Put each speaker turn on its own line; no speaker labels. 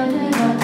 da da da